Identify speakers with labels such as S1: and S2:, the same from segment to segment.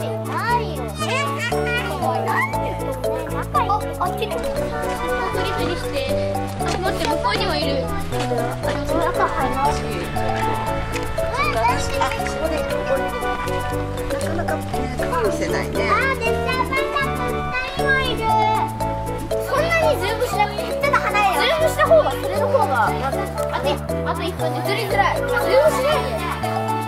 S1: でないよあっちに釣り釣りしてあ待って向こうにもいるあでもその中入ります
S2: あ、そこでここになかなかね見せないね。
S1: あでっちゃんまた二人もいるそんなにズームしなくてただ離れよズームした方がそれの方があとあと1分で釣りづらいズームしないで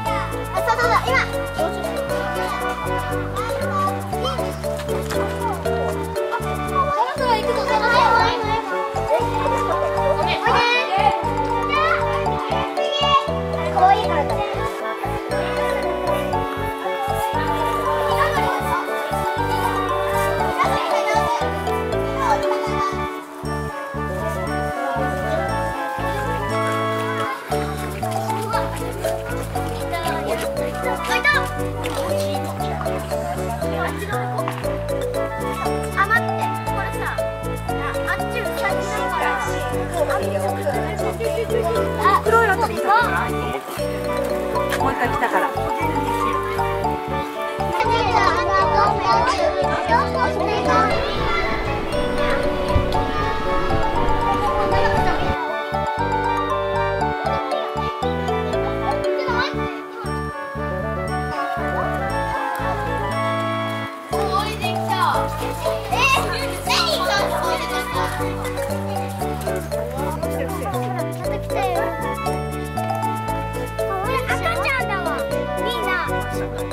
S1: 愛いから。だあが来たから。
S2: え Thanks.